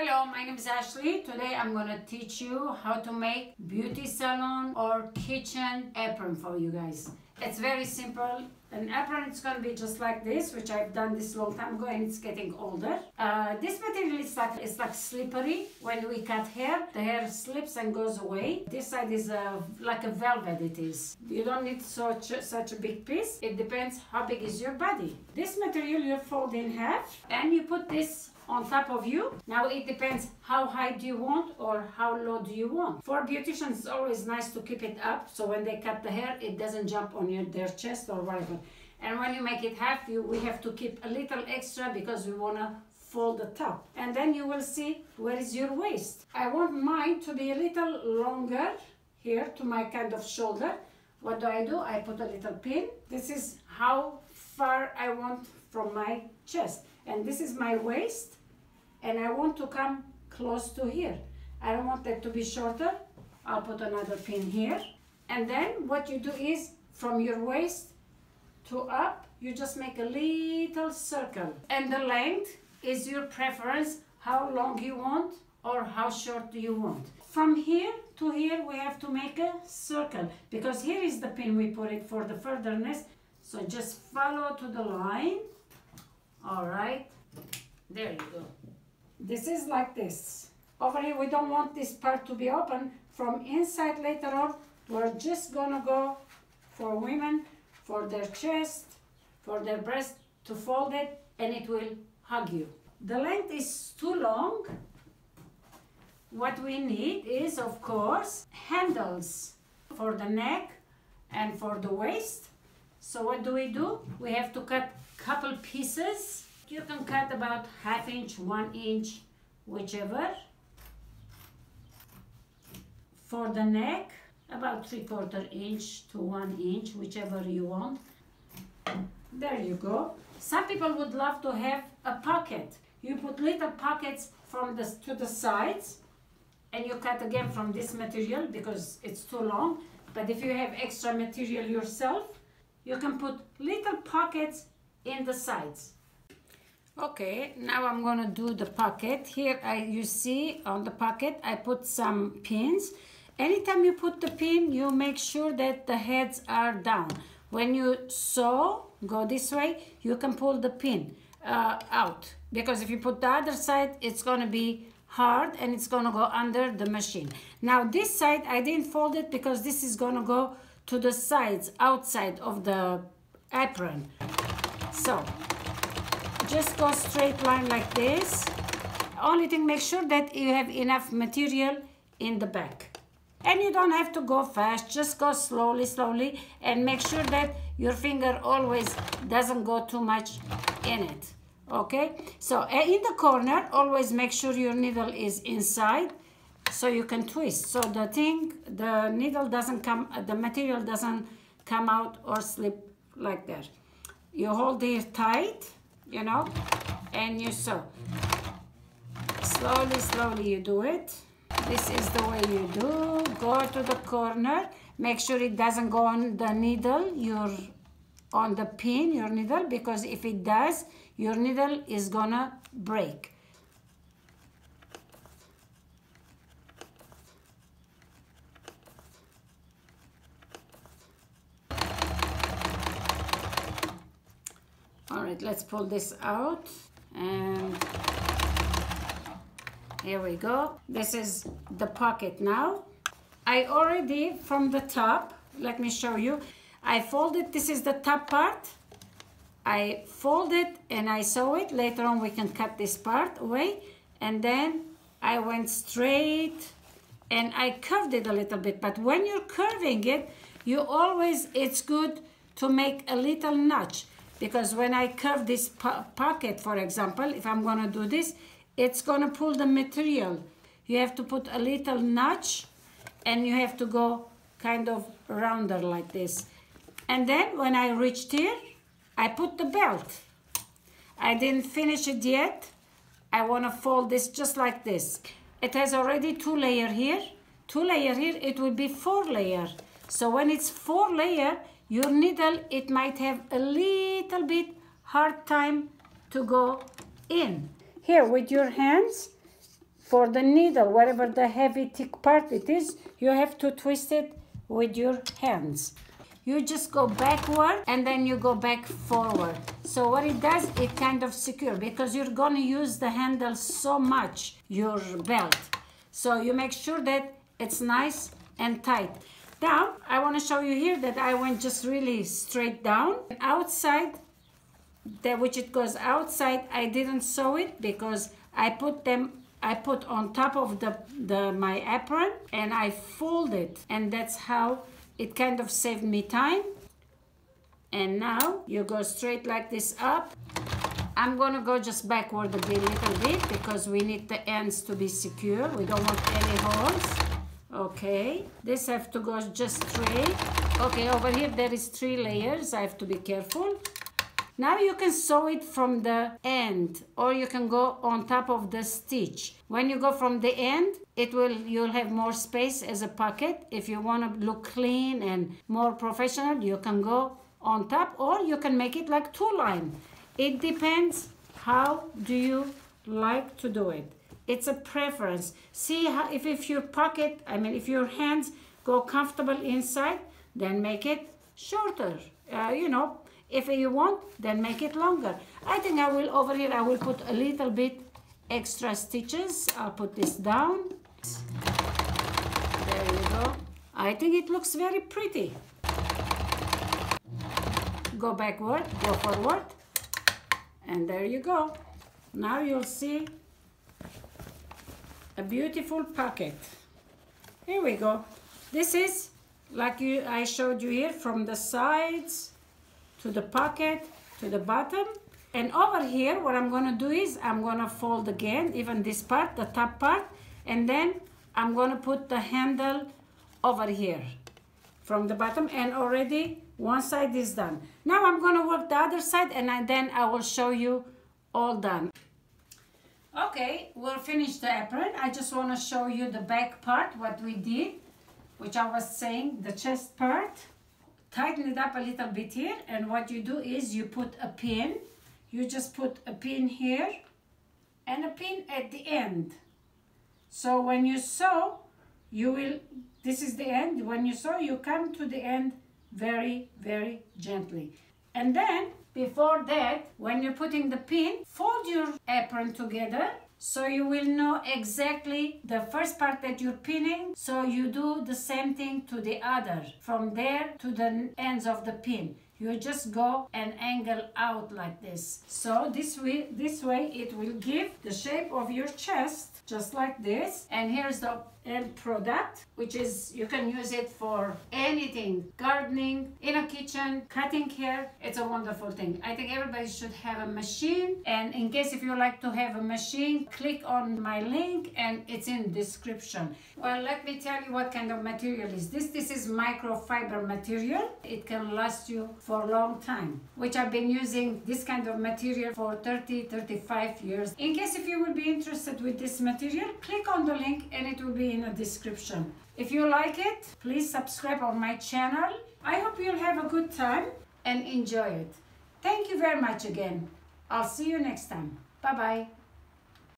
Hello, my name is Ashley. Today I'm to teach you how to make beauty salon or kitchen apron for you guys. It's very simple. An apron is going to be just like this, which I've done this long time ago and it's getting older. Uh, this material is like, it's like slippery. When we cut hair, the hair slips and goes away. This side is a, like a velvet it is. You don't need such, such a big piece. It depends how big is your body. This material you fold in half and you put this on top of you. Now it depends how high do you want or how low do you want. For beauticians, it's always nice to keep it up so when they cut the hair, it doesn't jump on your, their chest or whatever. And when you make it half, you, we have to keep a little extra because we want to fold the top. And then you will see where is your waist. I want mine to be a little longer here to my kind of shoulder. What do I do? I put a little pin. This is how far I want from my chest. And this is my waist and I want to come close to here. I don't want that to be shorter. I'll put another pin here. And then what you do is from your waist to up, you just make a little circle. And the length is your preference, how long you want or how short do you want. From here to here, we have to make a circle because here is the pin we put it for the furtherness. So just follow to the line. All right, there you go. This is like this. Over here, we don't want this part to be open. From inside later on, we're just gonna go for women, for their chest, for their breast, to fold it, and it will hug you. The length is too long. What we need is, of course, handles for the neck and for the waist. So what do we do? We have to cut couple pieces you can cut about half inch, one inch, whichever. For the neck, about three quarter inch to one inch, whichever you want. There you go. Some people would love to have a pocket. You put little pockets from the to the sides and you cut again from this material because it's too long. But if you have extra material yourself, you can put little pockets in the sides. Okay, now I'm gonna do the pocket. Here I, you see on the pocket, I put some pins. Anytime you put the pin, you make sure that the heads are down. When you sew, go this way, you can pull the pin uh, out. Because if you put the other side, it's gonna be hard and it's gonna go under the machine. Now this side, I didn't fold it because this is gonna go to the sides, outside of the apron. So just go straight line like this. Only thing make sure that you have enough material in the back. And you don't have to go fast just go slowly slowly and make sure that your finger always doesn't go too much in it okay? So in the corner always make sure your needle is inside so you can twist. So the thing the needle doesn't come the material doesn't come out or slip like that you hold it tight you know, and you sew. Slowly, slowly you do it. This is the way you do. Go to the corner. Make sure it doesn't go on the needle, your, on the pin, your needle, because if it does, your needle is gonna break. Right let's pull this out. And here we go. This is the pocket now. I already from the top let me show you. I folded this is the top part. I fold it and I sew it. Later on we can cut this part away. And then I went straight and I curved it a little bit. But when you're curving it you always it's good to make a little notch because when I curve this po pocket, for example, if I'm going to do this, it's going to pull the material. You have to put a little notch and you have to go kind of rounder like this. And then when I reached here, I put the belt. I didn't finish it yet. I want to fold this just like this. It has already two layer here. Two layer here, it will be four layer. So when it's four layer, your needle, it might have a little bit hard time to go in. Here with your hands, for the needle, wherever the heavy thick part it is, you have to twist it with your hands. You just go backward and then you go back forward. So what it does, it kind of secure because you're gonna use the handle so much, your belt. So you make sure that it's nice and tight. Now, I wanna show you here that I went just really straight down. Outside, that which it goes outside, I didn't sew it because I put them I put on top of the, the my apron and I fold it. And that's how it kind of saved me time. And now you go straight like this up. I'm gonna go just backward a little bit because we need the ends to be secure. We don't want any holes okay this have to go just straight okay over here there is three layers I have to be careful now you can sew it from the end or you can go on top of the stitch. When you go from the end, it will you'll have more space as a pocket. If you want to look clean and more professional, you can go on top or you can make it like two line. It depends how do you like to do it. It's a preference. See how if, if your pocket, I mean if your hands go comfortable inside, then make it shorter. Uh, you know, if you want, then make it longer. I think I will, over here, I will put a little bit extra stitches. I'll put this down. There you go. I think it looks very pretty. Go backward, go forward. And there you go. Now you'll see a beautiful pocket. Here we go. This is like you, I showed you here from the sides to the pocket, to the bottom. And over here, what I'm gonna do is I'm gonna fold again, even this part, the top part, and then I'm gonna put the handle over here from the bottom and already one side is done. Now I'm gonna work the other side and I, then I will show you all done. Okay, we'll finish the apron. I just wanna show you the back part, what we did, which I was saying, the chest part. Tighten it up a little bit here and what you do is you put a pin. You just put a pin here and a pin at the end. So when you sew you will this is the end. When you sew you come to the end very very gently. And then before that when you're putting the pin fold your apron together so you will know exactly the first part that you're pinning. So you do the same thing to the other. From there to the ends of the pin. You just go and angle out like this. So this way this way it will give the shape of your chest just like this. And here's the end product which is you can use it for anything gardening in a kitchen cutting hair. It's a wonderful thing. I think everybody should have a machine. And in case if you like to have a machine click on my link and it's in description. Well let me tell you what kind of material is this. This is microfiber material. It can last you for a long time which i've been using this kind of material for 30 35 years. In case if you would be interested with this material click on the link and it will be in the description. If you like it, please subscribe on my channel. I hope you'll have a good time and enjoy it. Thank you very much again. I'll see you next time. Bye-bye.